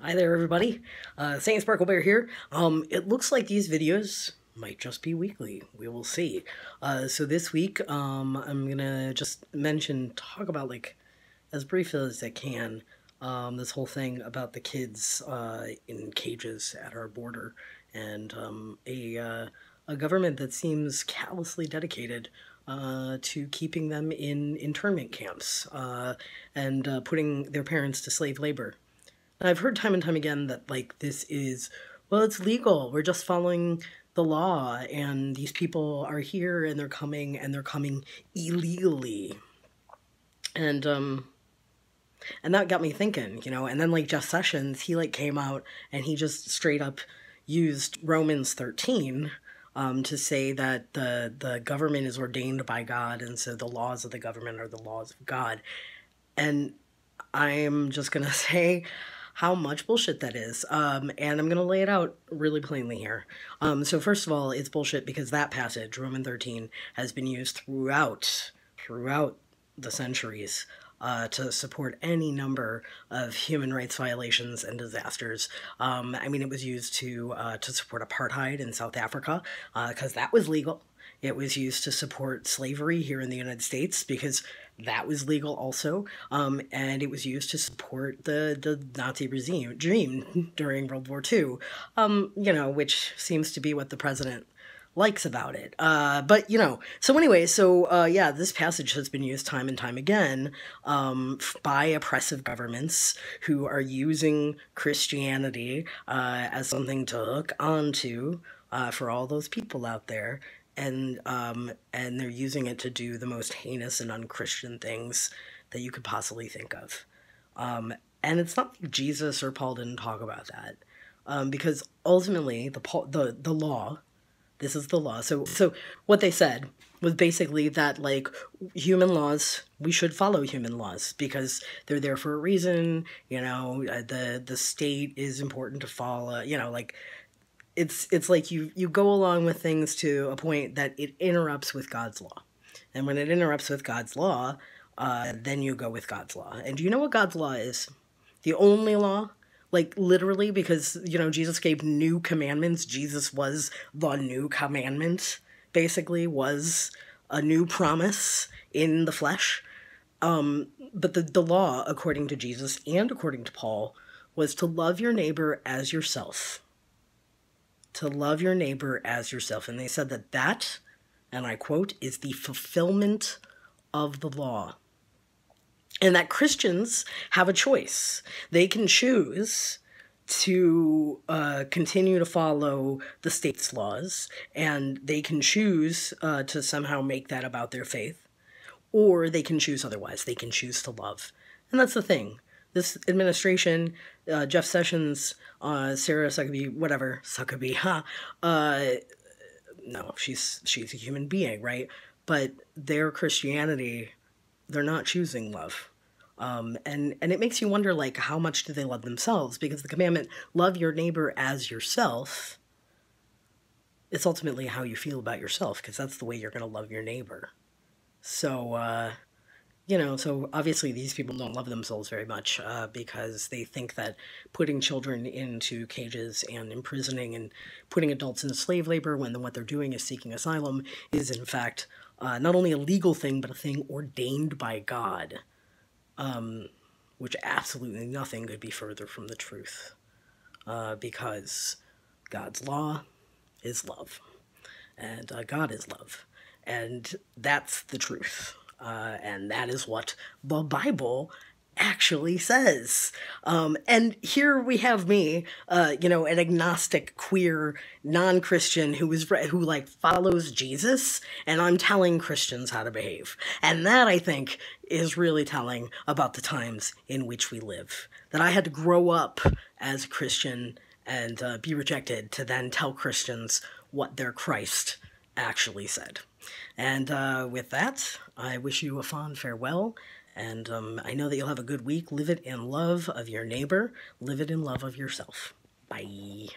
Hi there, everybody. Uh, Saint Sparklebear here. Um, it looks like these videos might just be weekly. We will see. Uh, so this week, um, I'm gonna just mention, talk about like as brief as I can, um, this whole thing about the kids uh, in cages at our border and um, a uh, a government that seems callously dedicated uh, to keeping them in internment camps uh, and uh, putting their parents to slave labor. I've heard time and time again that like this is well, it's legal. We're just following the law, and these people are here, and they're coming, and they're coming illegally. And um, and that got me thinking, you know. And then like Jeff Sessions, he like came out and he just straight up used Romans thirteen. Um, to say that the the government is ordained by God, and so the laws of the government are the laws of God, and I'm just gonna say how much bullshit that is. Um, and I'm going to lay it out really plainly here. Um, so, first of all, it's bullshit because that passage, Roman 13, has been used throughout, throughout the centuries uh, to support any number of human rights violations and disasters. Um, I mean, it was used to uh, to support apartheid in South Africa because uh, that was legal. It was used to support slavery here in the United States because that was legal also. Um, and it was used to support the, the Nazi regime, during World War II, um, you know, which seems to be what the president likes about it. Uh, but, you know, so anyway, so uh, yeah, this passage has been used time and time again um, by oppressive governments who are using Christianity uh, as something to hook onto uh, for all those people out there and um, and they're using it to do the most heinous and unchristian things that you could possibly think of. Um, and it's not like Jesus or Paul didn't talk about that, um, because ultimately the the the law, this is the law. So so what they said was basically that like human laws we should follow human laws because they're there for a reason you know uh, the the state is important to follow you know like it's it's like you you go along with things to a point that it interrupts with God's law, and when it interrupts with God's law, uh, then you go with God's law. And do you know what God's law is? The only law, like literally, because you know Jesus gave new commandments. Jesus was the new commandment. Basically, was a new promise in the flesh. Um, but the, the law, according to Jesus and according to Paul, was to love your neighbor as yourself to love your neighbor as yourself. And they said that that, and I quote, is the fulfillment of the law. And that Christians have a choice. They can choose to uh, continue to follow the state's laws, and they can choose uh, to somehow make that about their faith, or they can choose otherwise. They can choose to love. And that's the thing this administration, uh, Jeff Sessions, uh, Sarah Suckabee, whatever Suckabee, huh? Uh, no, she's she's a human being, right? But their Christianity, they're not choosing love. Um, and and it makes you wonder like how much do they love themselves because the commandment love your neighbor as yourself it's ultimately how you feel about yourself because that's the way you're going to love your neighbor so uh, you know, so obviously these people don't love themselves very much uh, because they think that putting children into cages and imprisoning and putting adults in slave labor when what they're doing is seeking asylum is in fact uh, not only a legal thing but a thing ordained by God, um, which absolutely nothing could be further from the truth uh, because God's law is love and uh, God is love and that's the truth. Uh, and that is what the Bible actually says. Um, and here we have me, uh, you know, an agnostic, queer, non-Christian who is who like follows Jesus, and I'm telling Christians how to behave. And that I think is really telling about the times in which we live. That I had to grow up as a Christian and uh, be rejected to then tell Christians what their Christ actually said. And uh, with that, I wish you a fond farewell. And um, I know that you'll have a good week. Live it in love of your neighbor, live it in love of yourself. Bye.